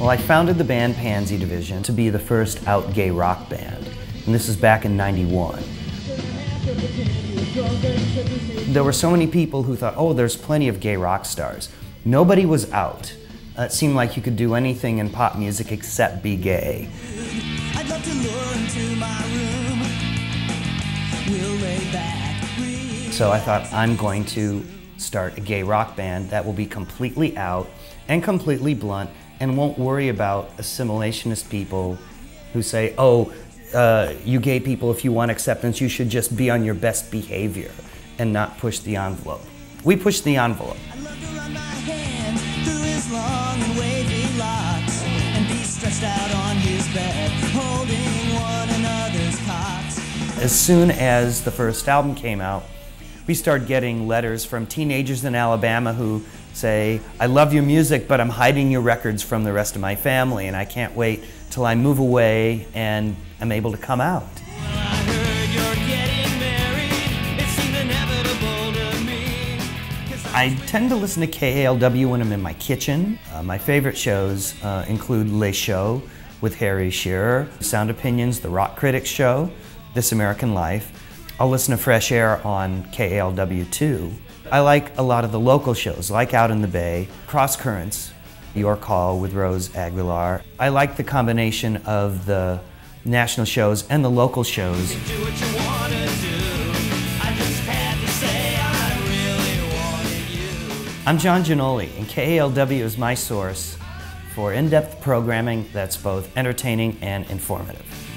Well, I founded the band Pansy Division to be the first out gay rock band, and this is back in 91. There were so many people who thought, oh, there's plenty of gay rock stars. Nobody was out. Uh, it seemed like you could do anything in pop music except be gay. So I thought, I'm going to start a gay rock band that will be completely out and completely blunt and won't worry about assimilationist people who say, oh, uh, you gay people, if you want acceptance, you should just be on your best behavior and not push the envelope. We push the envelope. As soon as the first album came out, we started getting letters from teenagers in Alabama who say, I love your music, but I'm hiding your records from the rest of my family, and I can't wait till I move away and I'm able to come out. I tend to listen to KALW when I'm in my kitchen. Uh, my favorite shows uh, include Le Show with Harry Shearer, Sound Opinions, The Rock Critics Show, This American Life. I'll listen to Fresh Air on KALW too. I like a lot of the local shows, like Out in the Bay, Cross Currents, Your Call with Rose Aguilar. I like the combination of the national shows and the local shows. I'm Jon Ginoli, and KALW is my source for in-depth programming that's both entertaining and informative.